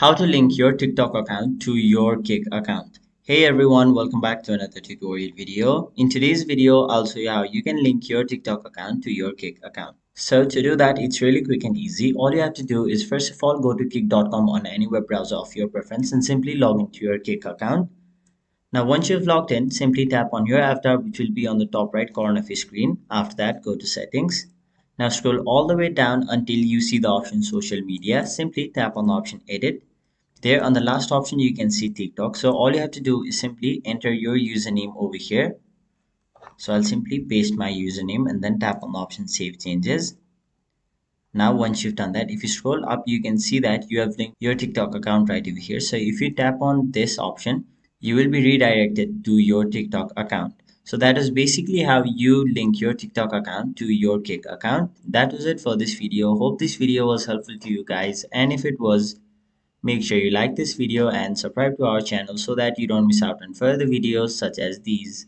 How to link your TikTok account to your Kick account. Hey everyone, welcome back to another tutorial video. In today's video, I'll show you how you can link your TikTok account to your Kick account. So to do that, it's really quick and easy. All you have to do is first of all go to kick.com on any web browser of your preference and simply log into your Kick account. Now once you've logged in, simply tap on your avatar which will be on the top right corner of your screen. After that, go to settings now scroll all the way down until you see the option social media. Simply tap on the option edit. There on the last option you can see TikTok. So all you have to do is simply enter your username over here. So I'll simply paste my username and then tap on the option save changes. Now once you've done that, if you scroll up you can see that you have linked your TikTok account right over here. So if you tap on this option, you will be redirected to your TikTok account. So that is basically how you link your TikTok account to your Kick account. That was it for this video. Hope this video was helpful to you guys. And if it was, make sure you like this video and subscribe to our channel so that you don't miss out on further videos such as these.